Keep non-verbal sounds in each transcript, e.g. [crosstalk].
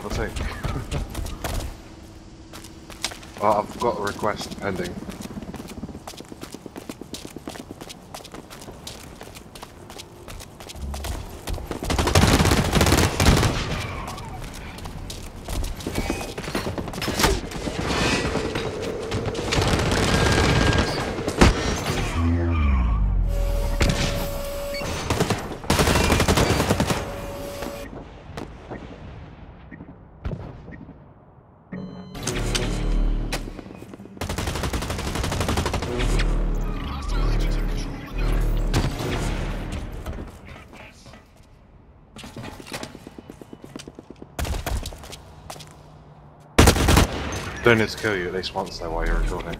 [laughs] I've got a request pending. Don't need to kill you at least once though while you're recording.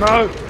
No!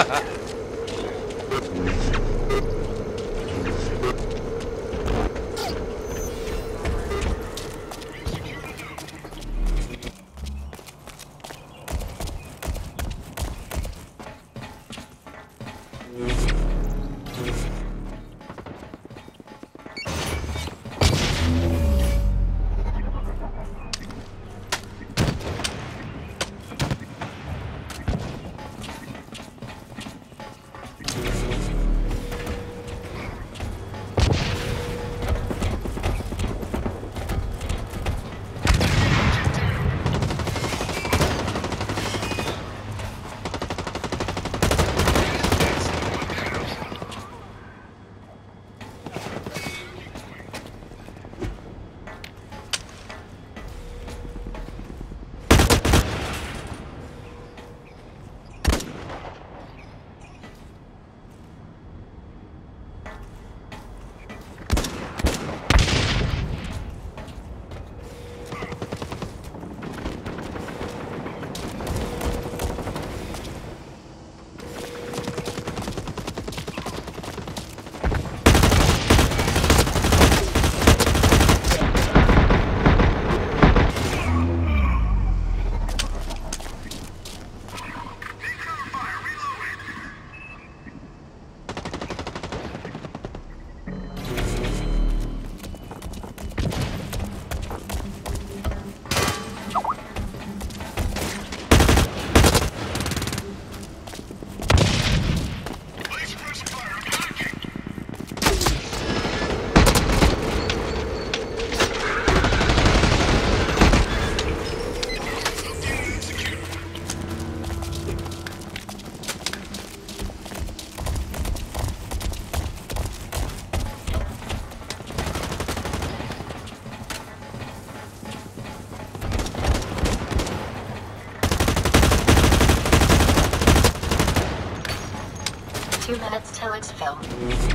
Two minutes till exfil.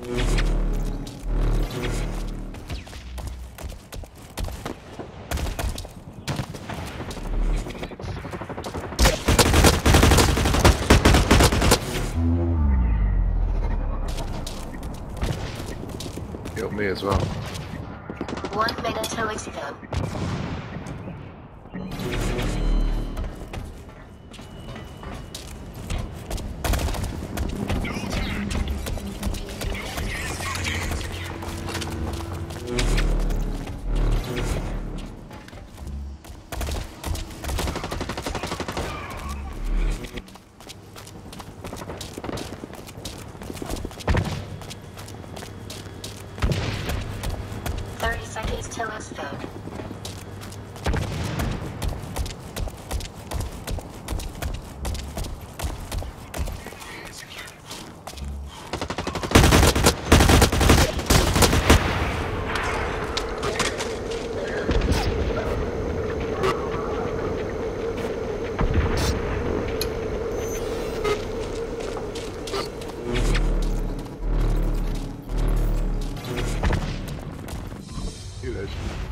Killed me as well. One minute till exfil. Thank you.